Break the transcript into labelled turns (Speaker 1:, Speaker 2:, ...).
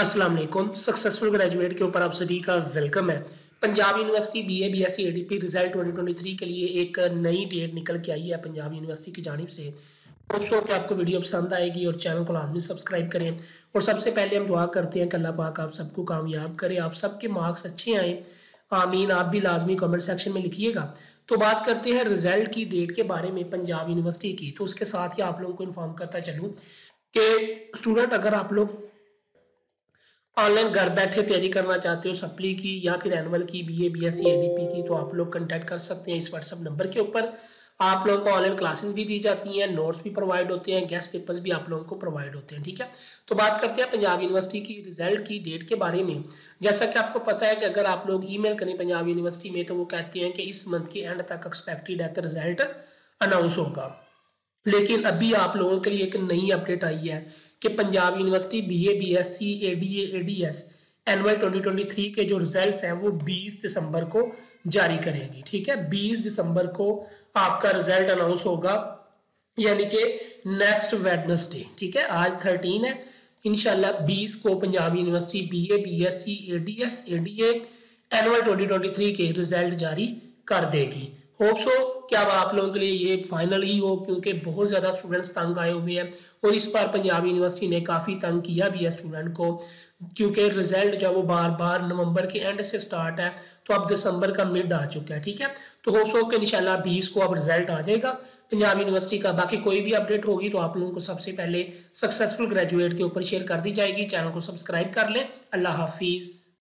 Speaker 1: अस्सलाम वालेकुम। Successful graduate के ऊपर आप सभी का वेलकम है। Punjab university B A B S C A D P result 2023 के लिए एक नई डेट निकल के आई है पंजाब यूनिवर्सिटी की जानब से। होप्स हो कि आपको वीडियो पसंद आएगी और चैनल को लाजमी सब्सक्राइब करें। और सबसे पहले हम दुआ करते हैं कि अल्लाह पाक आप सबको कामयाब करें, आप सबके मार्क्स अच्छे आएँ। आमीन। आप भी लाजमी कमेंट सेक्शन में लिखिएगा। तो बात करते हैं रिज़ल्ट की डेट के बारे में पंजाब यूनिवर्सिटी की। तो उसके साथ ही आप लोगों को इन्फॉर्म करता चलूँ कि स्टूडेंट अगर आप लोग ऑनलाइन घर बैठे तैयारी करना चाहते हो, सप्ली की या फिर एनुअल की B A B S C A D P की तो आप लोग कंटेक्ट कर सकते हैं इस व्हाट्सअप नंबर के ऊपर। आप लोगों को ऑनलाइन क्लासेस भी दी जाती हैं नोट्स भी प्रोवाइड होते हैं गेस्ट पेपर्स भी आप लोगों को प्रोवाइड होते हैं, ठीक है? तो बात करते हैं पंजाब यूनिवर्सिटी की रिज़ल्ट की डेट के बारे में। जैसा कि आपको पता है कि अगर आप लोग ईमेल करें पंजाब यूनिवर्सिटी में तो वो कहते हैं कि इस मंथ के एंड तक एक्सपेक्टेड है कि रिज़ल्ट अनाउंस होगा। लेकिन अभी आप लोगों के लिए एक नई अपडेट आई है कि Punjab university B A B S C A D A D S annual 2023 के जो रिजल्ट्स हैं वो 20 दिसंबर को जारी करेगी। ठीक है? 20 दिसंबर को आपका रिज़ल्ट अनाउंस होगा, यानी कि नेक्स्ट वेडनेसडे ठीक है? आज 13 है। इनशाला 20 को Punjab university B A B S C A D S A D A annual 2023 के रिज़ल्ट जारी कर देगी। होप्स हो क्या आप लोगों के लिए ये फाइनल ही हो, क्योंकि बहुत ज़्यादा स्टूडेंट्स तंग आए हुए हैं। और इस बार पंजाब यूनिवर्सिटी ने काफ़ी तंग किया भी है स्टूडेंट को, क्योंकि रिज़ल्ट जो वो बार बार नवंबर के एंड से स्टार्ट है तो अब दिसंबर का मिड आ चुका है, ठीक है? तो होप्स हो कि इंशाल्लाह बीस को अब रिज़ल्ट आ जाएगा। पंजाब यूनिवर्सिटी का बाकी कोई भी अपडेट होगी तो आप लोगों को सबसे पहले सक्सेसफुल ग्रेजुएट के ऊपर शेयर कर दी जाएगी। चैनल को सब्सक्राइब कर लें। अल्लाह हाफिज़।